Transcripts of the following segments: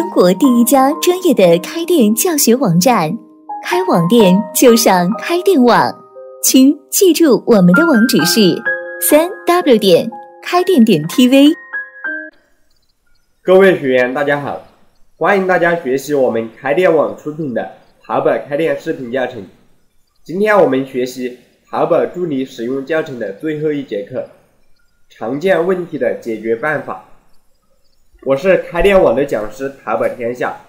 中国第一家专业的开店教学网站，开网店就上开店网，请记住我们的网址是三 w 点开店点 tv。各位学员，大家好，欢迎大家学习我们开店网出品的淘宝开店视频教程。今天我们学习淘宝助理使用教程的最后一节课，常见问题的解决办法。我是开店网的讲师淘宝天下。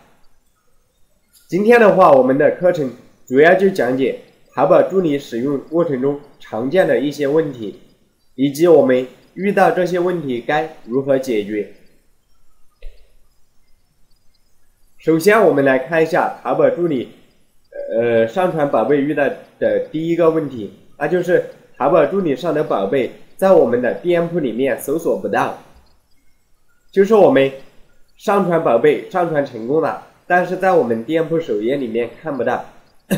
今天的话，我们的课程主要就讲解淘宝助理使用过程中常见的一些问题，以及我们遇到这些问题该如何解决。首先，我们来看一下淘宝助理呃上传宝贝遇到的第一个问题，那就是淘宝助理上的宝贝在我们的店铺里面搜索不到。就是我们上传宝贝上传成功了，但是在我们店铺首页里面看不到。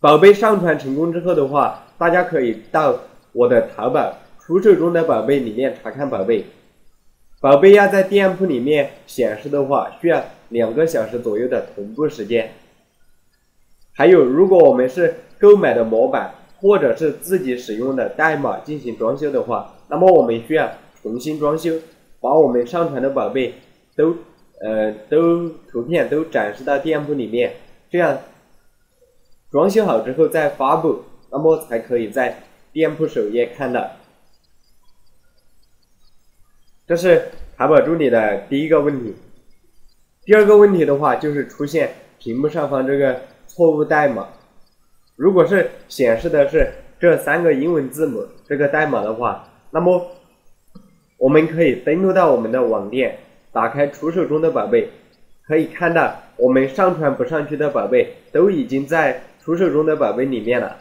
宝贝上传成功之后的话，大家可以到我的淘宝出售中的宝贝里面查看宝贝。宝贝要在店铺里面显示的话，需要两个小时左右的同步时间。还有，如果我们是购买的模板或者是自己使用的代码进行装修的话，那么我们需要。重新装修，把我们上传的宝贝都呃都图片都展示到店铺里面，这样装修好之后再发布，那么才可以在店铺首页看到。这是淘宝助理的第一个问题。第二个问题的话，就是出现屏幕上方这个错误代码。如果是显示的是这三个英文字母这个代码的话，那么我们可以登录到我们的网店，打开出售中的宝贝，可以看到我们上传不上去的宝贝都已经在出售中的宝贝里面了。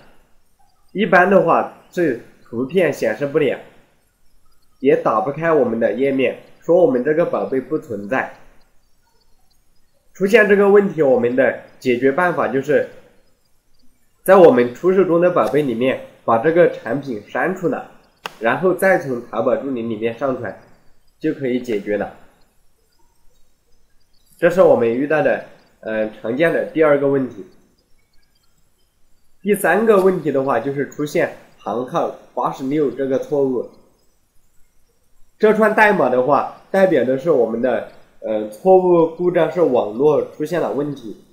一般的话这图片显示不了，也打不开我们的页面，说我们这个宝贝不存在。出现这个问题，我们的解决办法就是在我们出售中的宝贝里面把这个产品删除了。然后再从淘宝助理里面上传，就可以解决了。这是我们遇到的，呃，常见的第二个问题。第三个问题的话，就是出现行号八十六这个错误。这串代码的话，代表的是我们的，呃，错误故障是网络出现了问题。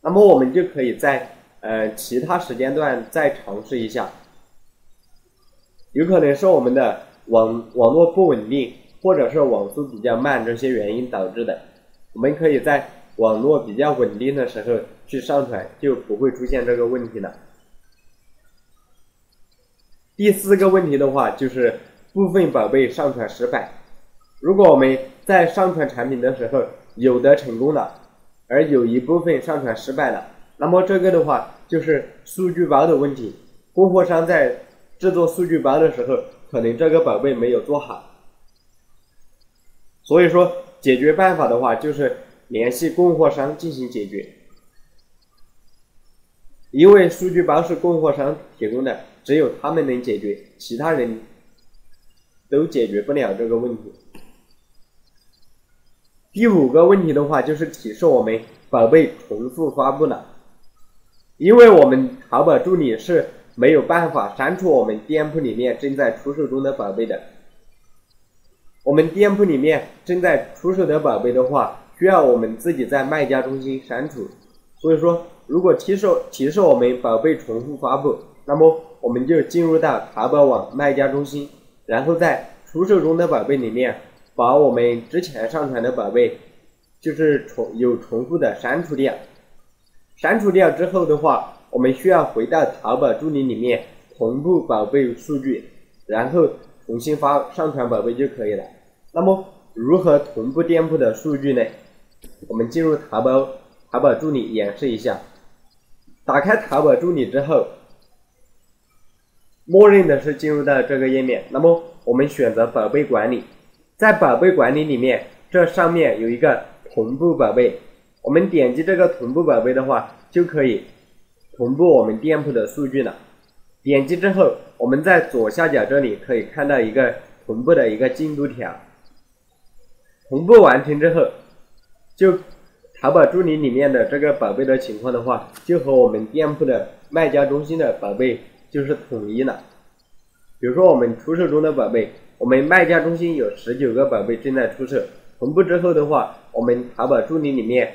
那么我们就可以在，呃，其他时间段再尝试一下。有可能是我们的网网络不稳定，或者是网速比较慢这些原因导致的。我们可以在网络比较稳定的时候去上传，就不会出现这个问题了。第四个问题的话，就是部分宝贝上传失败。如果我们在上传产品的时候，有的成功了，而有一部分上传失败了，那么这个的话就是数据包的问题，供货商在。制作数据包的时候，可能这个宝贝没有做好，所以说解决办法的话，就是联系供货商进行解决。因为数据包是供货商提供的，只有他们能解决，其他人都解决不了这个问题。第五个问题的话，就是提示我们宝贝重复发布了，因为我们淘宝助理是。没有办法删除我们店铺里面正在出售中的宝贝的。我们店铺里面正在出售的宝贝的话，需要我们自己在卖家中心删除。所以说，如果提示提示我们宝贝重复发布，那么我们就进入到淘宝网卖家中心，然后在出售中的宝贝里面，把我们之前上传的宝贝，就是重有重复的删除掉。删除掉之后的话。我们需要回到淘宝助理里面同步宝贝数据，然后重新发上传宝贝就可以了。那么如何同步店铺的数据呢？我们进入淘宝淘宝助理演示一下。打开淘宝助理之后，默认的是进入到这个页面。那么我们选择宝贝管理，在宝贝管理里面，这上面有一个同步宝贝，我们点击这个同步宝贝的话，就可以。同步我们店铺的数据了，点击之后，我们在左下角这里可以看到一个同步的一个进度条。同步完成之后，就淘宝助理里面的这个宝贝的情况的话，就和我们店铺的卖家中心的宝贝就是统一了。比如说我们出售中的宝贝，我们卖家中心有十九个宝贝正在出售，同步之后的话，我们淘宝助理里面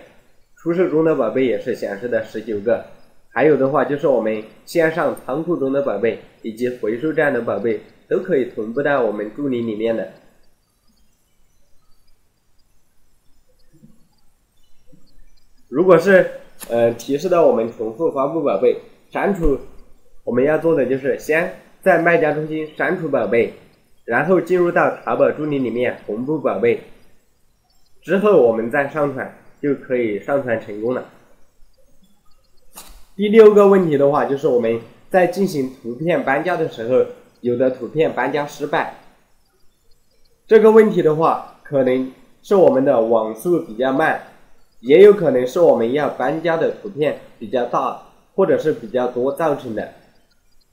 出售中的宝贝也是显示的十九个。还有的话就是我们线上仓库中的宝贝以及回收站的宝贝都可以同步到我们助理里面的。如果是呃提示到我们重复发布宝贝，删除，我们要做的就是先在卖家中心删除宝贝，然后进入到淘宝助理里面同步宝贝，之后我们再上传就可以上传成功了。第六个问题的话，就是我们在进行图片搬家的时候，有的图片搬家失败。这个问题的话，可能是我们的网速比较慢。也有可能是我们要搬家的图片比较大，或者是比较多造成的。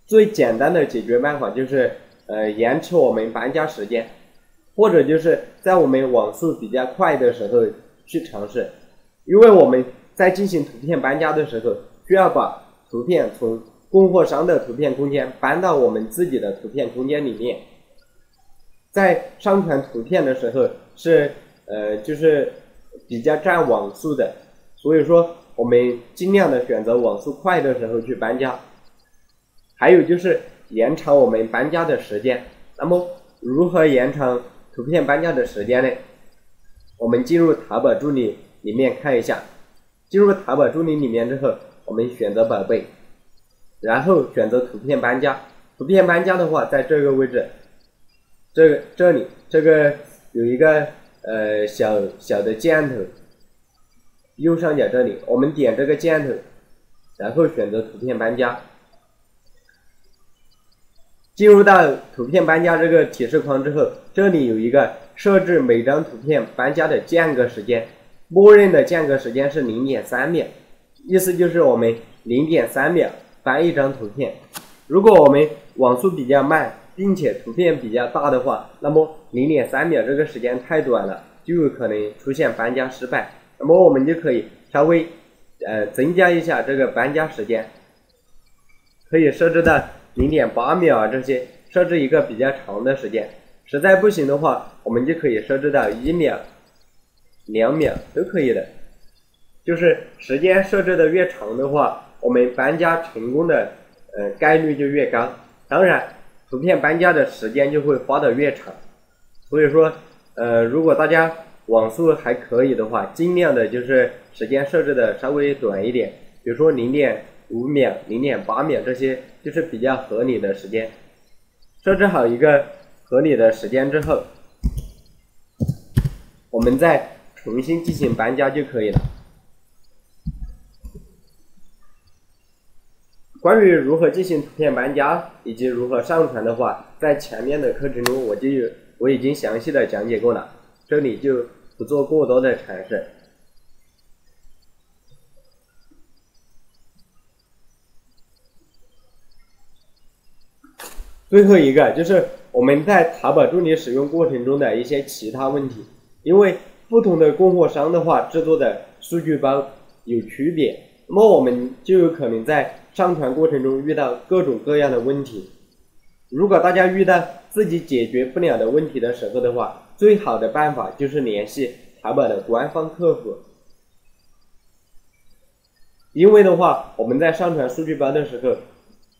最简单的解决办法就是，呃，延迟我们搬家时间，或者就是在我们网速比较快的时候去尝试。因为我们在进行图片搬家的时候，需要把图片从供货商的图片空间搬到我们自己的图片空间里面。在上传图片的时候，是呃，就是。比较占网速的，所以说我们尽量的选择网速快的时候去搬家。还有就是延长我们搬家的时间。那么如何延长图片搬家的时间呢？我们进入淘宝助理里面看一下。进入淘宝助理里面之后，我们选择宝贝，然后选择图片搬家。图片搬家的话，在这个位置，这个这里这个有一个。呃，小小的箭头，右上角这里，我们点这个箭头，然后选择图片搬家，进入到图片搬家这个提示框之后，这里有一个设置每张图片搬家的间隔时间，默认的间隔时间是零点三秒，意思就是我们零点三秒搬一张图片，如果我们网速比较慢。并且图片比较大的话，那么零点三秒这个时间太短了，就有可能出现搬家失败。那么我们就可以稍微呃增加一下这个搬家时间，可以设置到零点八秒啊这些，设置一个比较长的时间。实在不行的话，我们就可以设置到一秒、两秒都可以的。就是时间设置的越长的话，我们搬家成功的呃概率就越高。当然。图片搬家的时间就会花的越长，所以说，呃，如果大家网速还可以的话，尽量的就是时间设置的稍微短一点，比如说零点五秒、零点八秒这些，就是比较合理的时间。设置好一个合理的时间之后，我们再重新进行搬家就可以了。关于如何进行图片搬家以及如何上传的话，在前面的课程中我就有我已经详细的讲解过了，这里就不做过多的阐释。最后一个就是我们在淘宝助理使用过程中的一些其他问题，因为不同的供货商的话制作的数据包有区别，那么我们就有可能在上传过程中遇到各种各样的问题，如果大家遇到自己解决不了的问题的时候的话，最好的办法就是联系淘宝的官方客服。因为的话，我们在上传数据包的时候，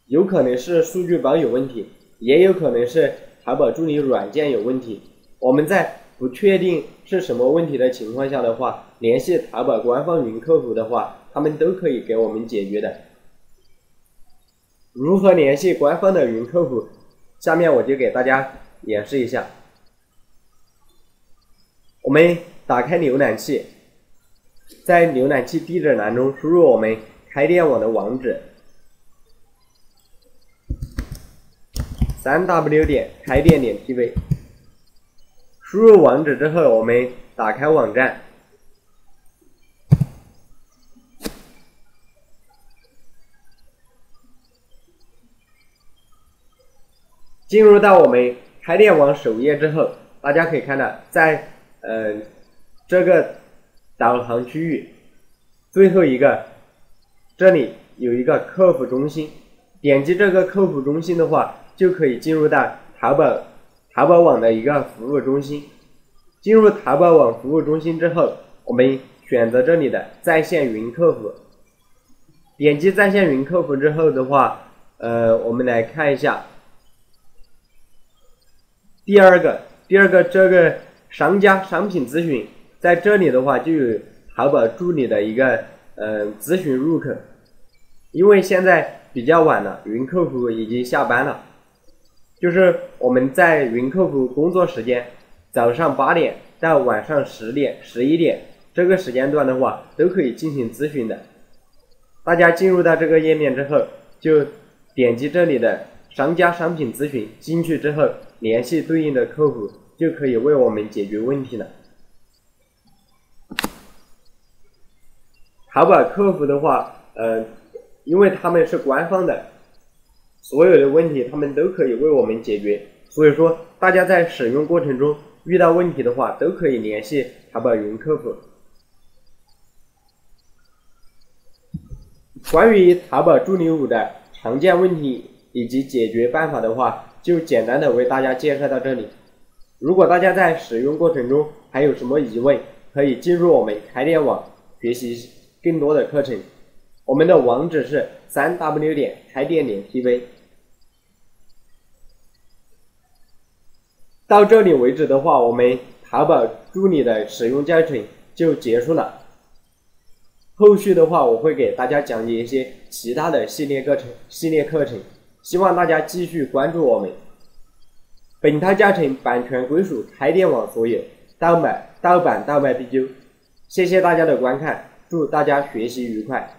有可能是数据包有问题，也有可能是淘宝助理软件有问题。我们在不确定是什么问题的情况下的话，联系淘宝官方云客服的话，他们都可以给我们解决的。如何联系官方的云客服？下面我就给大家演示一下。我们打开浏览器，在浏览器地址栏中输入我们开店网的网址：三 w 点开店点 tv。输入网址之后，我们打开网站。进入到我们开店网首页之后，大家可以看到，在呃这个导航区域，最后一个这里有一个客服中心，点击这个客服中心的话，就可以进入到淘宝淘宝网的一个服务中心。进入淘宝网服务中心之后，我们选择这里的在线云客服，点击在线云客服之后的话，呃，我们来看一下第二个，第二个这个商家商品咨询，在这里的话就有淘宝助理的一个呃咨询入口，因为现在比较晚了，云客服已经下班了，就是我们在云客服工作时间，早上八点到晚上十点、十一点这个时间段的话，都可以进行咨询的。大家进入到这个页面之后，就点击这里的商家商品咨询，进去之后联系对应的客服，就可以为我们解决问题了。淘宝客服的话，呃，因为他们是官方的，所有的问题他们都可以为我们解决，所以说大家在使用过程中遇到问题的话，都可以联系淘宝云客服。关于淘宝助理五的常见问题以及解决办法的话，就简单的为大家介绍到这里。如果大家在使用过程中还有什么疑问，可以进入我们开店网学习更多的课程。我们的网址是三 w 点开店点 tv。到这里为止的话，我们淘宝助理的使用教程就结束了。后续的话，我会给大家讲解一些其他的系列课程，系列课程，希望大家继续关注我们。本套教程版权归属开店网所有，盗版盗版盗卖必究。谢谢大家的观看，祝大家学习愉快。